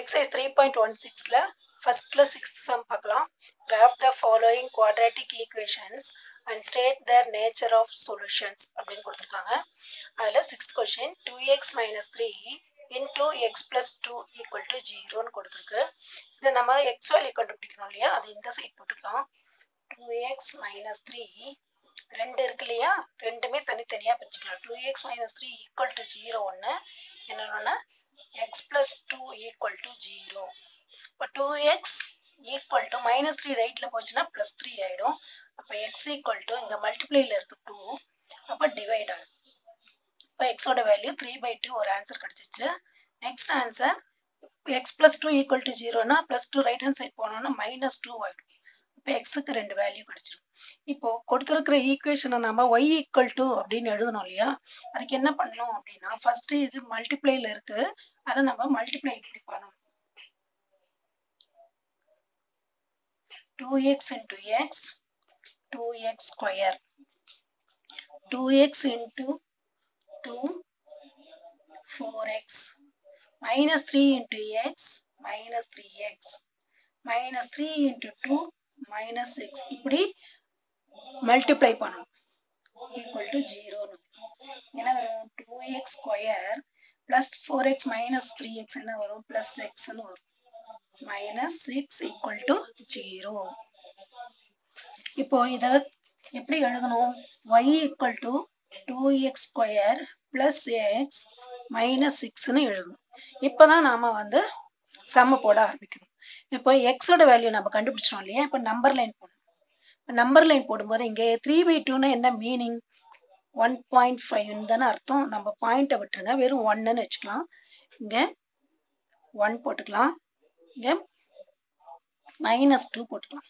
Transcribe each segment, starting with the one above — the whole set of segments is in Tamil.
எக்ஸசைஸ் த்ரீ பாயிண்ட் ஒன் சிக்ஸில் ஃபஸ்ட்டில் சிக்ஸ்த் சம் பார்க்கலாம். Graph the following quadratic equations and state their nature of solutions அப்படின்னு கொடுத்துருக்காங்க. அதில் sixth question two x minus three into x plus two equal to ஜீரோன்னு கொடுத்துருக்கு. இதை நம்ம எக்ஸ் வேல்யூ கண்டுபிடிக்கணும் இல்லையா? அது இந்த சைட் போட்டுக்கலாம். டூ எக்ஸ் மைனஸ் த்ரீ ரெண்டு இருக்கு இல்லையா? ரெண்டுமே தனித்தனியாக பிரிச்சுக்கலாம். Two x minus three equal to zero ஒன்று என்னென்னா x plus two equal to zero இப்போ two x equal to minus three ரைட்டில் போச்சுன்னா ப்ளஸ் த்ரீ ஆயிடும். அப்போ எக்ஸ் ஈக்குவல் டு இங்கே மல்டிப்ளைல இருக்கு டூ அப்போ டிவைட் ஆகும். இப்போ எக்ஸோட வேல்யூ த்ரீ பை டூ ஒரு ஆன்சர் கிடச்சிச்சு. Next answer x plus two equal to ஜீரோனா plus two right hand side போனோம்னா மைனஸ் டூ ஆகிடும் இப்போ எக்ஸுக்கு ரெண்டு வேல்யூ கிடைச்சிரும். இப்போ கொடுத்துருக்கிற ஈக்குவேஷனை நம்ம ஒய் ஈக்குவல் டு அப்படின்னு எழுதணும் இல்லையா? அதுக்கு என்ன பண்ணணும் அப்படின்னா ஃபர்ஸ்ட் இது மல்டிப்ளைல இருக்கு. அதை நம்ம மல்டிப்ளை இப்படி பண்ணணும். Two x into x two x square two x into two four x minus three into x minus three x minus three into two minus six இப்படி மல்டிப்ளை பண்ணணும். ஈக்குவல் டு ஜீரோன்னு என்ன வரும்? Two x square plus four x minus three x என்ன வரும்? பிளஸ் எக்ஸ்னு வரும். Minus six equal to zero இப்போ இதை எப்படி எழுதணும்? Y equal to two x square plus x minus சிக்ஸ்னு எழுதணும். இப்போதான் நாம வந்து சம்ம போட ஆரம்பிக்கணும். இப்போ எக்ஸோட வேல்யூ நம்ம கண்டுபிடிச்சோம் இல்லையா? இப்போ நம்பர் லைன் போடணும். நம்பர் லைன் போடும்போது இங்கே த்ரீ பை டூன்னு என்ன மீனிங் ஒன் பாயிண்ட் ஃபைவ்னு தானே அர்த்தம். நம்ம பாயிண்ட்டை விட்டுருங்க வெறும் ஒன்னுன்னு வச்சுக்கலாம். இங்கே ஒன் போட்டுக்கலாம். இங்கே மைனஸ் டூ போட்டுக்கலாம்.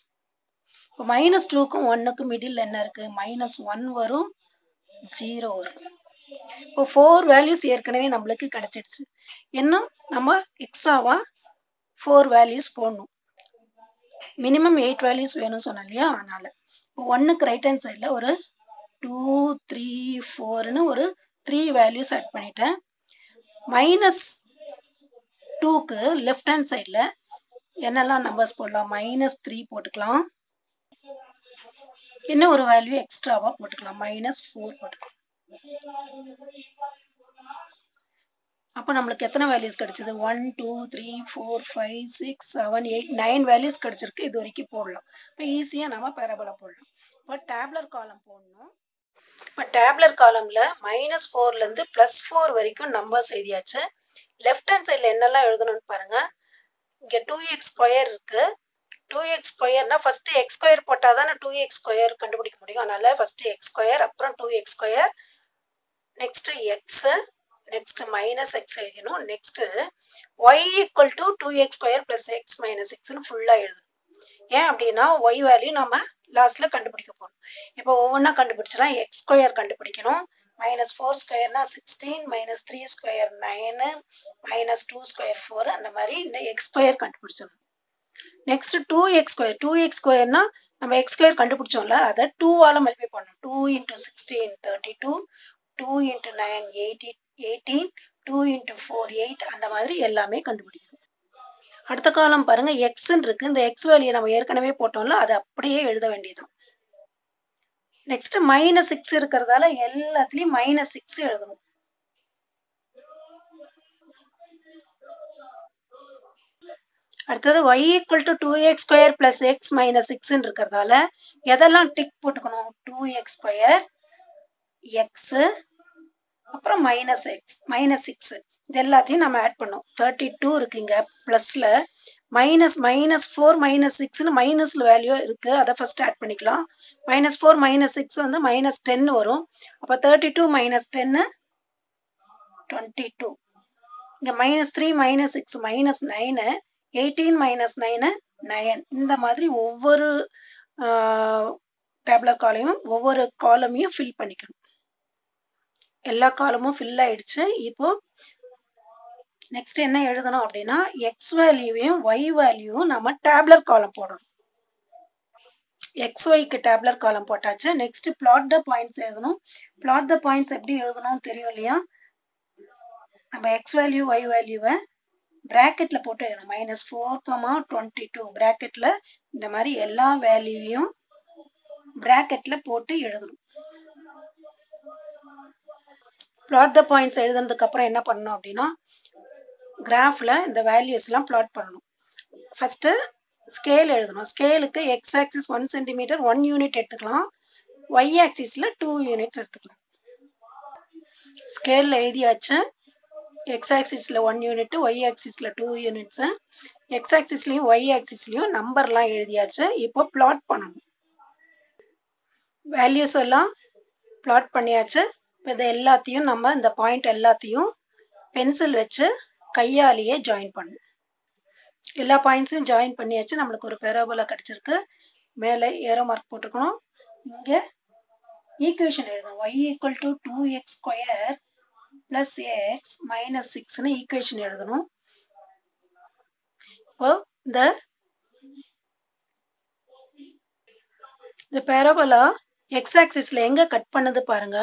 இப்போ மைனஸ் டூக்கும் ஒன்னுக்கும் மிடில் என்ன இருக்கு? மைனஸ் ஒன் வரும் ஜீரோ வரும். இப்போ ஃபோர் வேல்யூஸ் ஏற்கனவே நம்மளுக்கு கிடைச்சிடுச்சு. இன்னும் நம்ம எக்ஸ்ட்ராவா ஃபோர் வேல்யூஸ் போடணும். மினிமம் எயிட் வேல்யூஸ் வேணும்னு சொன்னோம் இல்லையா? அதனால. இப்போ ஒன்னுக்கு ரைட் ஹேண்ட் சைடில் ஒரு டூ ஃபோர்னு ஒரு த்ரீ வேல்யூஸ் ஆட் பண்ணிட்டேன். மைனஸ் டூக்கு லெஃப்ட் ஹேண்ட் சைடில் என்னெல்லாம் நம்பர்ஸ் போடலாம்? மைனஸ் த்ரீ போட்டுக்கலாம். இன்னும் ஒரு வேல்யூ எக்ஸ்ட்ராவா போட்டுக்கலாம்? மைனஸ் ஃபோர் போட்டுக்கலாம். அப்போ நம்மளுக்கு எத்தனை வேல்யூஸ் கிடைச்சது? One two three four five six seven eight nine values கிடைச்சிருக்கு. இது வரைக்கும் போடலாம். இப்போ ஈஸியாக நம்ம பேரபோலா போடலாம். இப்போ டேப்லர் காலம் போடணும். இப்போ டேப்லர் காலம்ல மைனஸ் ஃபோர்லேருந்து ப்ளஸ் ஃபோர் வரைக்கும் நம்பர்ஸ் எழுதியாச்சு. லெஃப்ட் ஹேண்ட் சைடில் என்னெல்லாம் எழுதணும்னு பாருங்க. இங்கே டூ எக்ஸ் ஸ்கொயர் இருக்கு. டூ எக்ஸ் ஸ்கொயர்னா ஃபர்ஸ்ட் எக்ஸ் ஸ்கொயர் போட்டால் தானே டூ எக்ஸ் ஸ்கொயர் கண்டுபிடிக்க முடியும். அதனால ஃபர்ஸ்ட் எக்ஸ் ஸ்கொயர் அப்புறம் two x square next x next minus x எழுதணும். Next y equal to two x square plus x minus எக்ஸ்னு ஃபுல்லாக எழுதணும். ஏன் அப்படின்னா ஒய் வேல்யூ நம்ம லாஸ்ட்ல கண்டுபிடிக்க போறோம். இப்போ ஒவ்வொன்றா கண்டுபிடிச்சலாம் எக்ஸ் ஸ்கொயர் கண்டுபிடிக்கணும். Minus four ஸ்கொயர்னா sixteen minus three square nine minus two square four அந்த மாதிரி இந்த x square கண்டுபிடிச்சிடணும். Next two x square two x ஸ்கொயர்னா நம்ம எக்ஸ் ஸ்கொயர் கண்டுபிடிச்சோம்ல அதை டூவால மல்டிப்ளை பண்ணணும். Two into sixteen thirty two two into nine eighty eighteen two into four eight அந்த மாதிரி எல்லாமே கண்டுபிடிக்கணும். அடுத்த காலம் பாருங்க எக்ஸ்ன்னு இருக்கு. இந்த எக்ஸ் வேல்யூ நம்ம ஏற்கனவே போட்டோம்ல அதை அப்படியே எழுத வேண்டியதும் நெக்ஸ்ட் மைனஸ் சிக்ஸ் இருக்கிறதால எல்லாத்துலயும் மைனஸ் சிக்ஸ் எழுதணும். அடுத்தது y equal to two x square plus x minus six இருக்கிறதால எதெல்லாம் டிக் போட்டுக்கணும்? டூ எக்ஸ் ஸ்கொயர் எக்ஸ் அப்புறம் மைனஸ் எக்ஸ் மைனஸ் சிக்ஸ் இது எல்லாத்தையும் நம்ம ஆட் பண்ணோம் தேர்ட்டி டூ இருக்குங்க பிளஸ்ல மைனஸ் மைனஸ் ஃபோர் மைனஸ் சிக்ஸ்னு மைனஸ்ல வேல்யூ இருக்கு. அதை ஃபர்ஸ்ட் ஆட் பண்ணிக்கலாம். மைனஸ் ஃபோர் மைனஸ் சிக்ஸ் வந்து மைனஸ் டென் வரும். அப்போ தேர்ட்டி டூ மைனஸ் டென்னு டுவெண்ட்டி டூ இங்கே minus three minus six minus nine eighteen minus nine nine இந்த மாதிரி ஒவ்வொரு டேப்லர் காலையும் ஒவ்வொரு காலமையும் ஃபில் பண்ணிக்கணும். எல்லா காலமும் ஃபில் ஆயிடுச்சு. இப்போ நெக்ஸ்ட் என்ன எழுதணும் அப்படின்னா எக்ஸ் வேல்யூவையும் ஒய் வேல்யூவும் நம்ம டேப்லர் காலம் போடணும். எக்ஸ் ஒய்க்கு டேப்லர் காலம் போட்டாச்சு. நெக்ஸ்ட் பிளாட் த பாயிண்ட்ஸ் எழுதணும். பிளாட் த பாயிண்ட்ஸ் எப்படி எழுதணும்னு தெரியும் இல்லையா? நம்ம எக்ஸ் வேல்யூ ஒய் வேல்யூவை பிராக்கெட்ல போட்டு எழுதணும். Minus four comma twenty two பிராக்கெட்ல இந்த மாதிரி எல்லா வேல்யூவையும் பிராக்கெட்ல போட்டு எழுதணும். பிளாட் த பாயிண்ட்ஸ் எழுதுனதுக்கு அப்புறம் என்ன பண்ணணும் அப்படின்னா கிராஃப்ல இந்த வேல்யூஸ் எல்லாம் பிளாட் பண்ணணும். ஃபர்ஸ்ட் ஸ்கேல் எழுதணும். ஸ்கேலுக்கு x axis one centimetre one unit எடுத்துக்கலாம். ஒய் ஆக்சிஸ்ல டூ யூனிட்ஸ் எடுத்துக்கலாம். ஸ்கேல்ல எழுதியாச்சு. எக்ஸ் ஆக்சிஸ்ல ஒன் யூனிட் ஒய் ஆக்சிஸ்ல டூ யூனிட்ஸ் எக்ஸ் ஆக்சிஸ்லயும் ஒய் ஆக்சிஸ்லயும் நம்பர்லாம் எழுதியாச்சு. இப்போ பிளாட் பண்ணணும். வேல்யூஸ் எல்லாம் பிளாட் பண்ணியாச்சு. இதை எல்லாத்தையும் நம்ம இந்த பாயிண்ட் எல்லாத்தையும் பென்சில் வச்சு கையாலேயே ஜாயின் பண்ணணும். எல்லா பாயிண்ட்ஸையும் ஜாயின் பண்ணியாச்சு. நம்மளுக்கு ஒரு பெரோபோலா கிடைச்சிருக்கு. மேலே ஏரோ மார்க் போட்டுக்கணும் இங்கே ஈக்குவேஷன் எழுதணும். Y equal to two x square plus x minus சிக்ஸ்னு ஈக்குவேஷன் எழுதணும். இப்போ இந்த இந்த பேரபோலா எக்ஸ் ஆக்சிஸ்ல எங்க கட் பண்ணுது பாருங்க.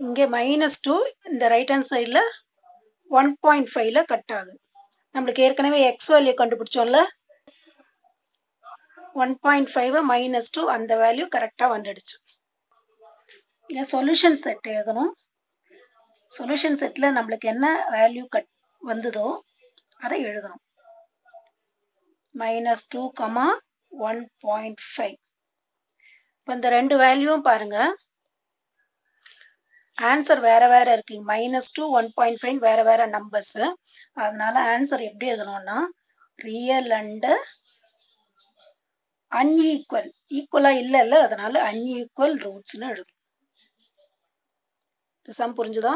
இங்க மைனஸ் டூ இந்த ரைட் ஹேண்ட் சைட்ல ஒன் பாயிண்ட் ஃபைவ்ல கட் ஆகுது. நம்மளுக்கு ஏற்கனவே x value கண்டுபிடிச்சோம்ல? One point five minus two அந்த வேல்யூ கரெக்டா வந்துடுச்சு. சொல்யூஷன் செட் எழுதணும். சொல்யூஷன் செட்ல நம்மளுக்கு என்ன வேல்யூ கட் வந்ததோ அதை எழுதணும். Minus two comma one point five இப்போ இந்த ரெண்டு வேல்யூவும் பாருங்க. ஆன்சர் வேற வேற இருக்கு. Minus two one point five வேற வேற நம்பர்ஸ் அதனால ஆன்சர் எப்படி எழுதணும்னா ரியல் அண்ட் அன்ஈக்குவல் ஈக்குவலா இல்லைல்ல அதனால அன்ஈக்குவல் ரூட்ஸ்னு எழுதணும் சம் புரிஞ்சுதா?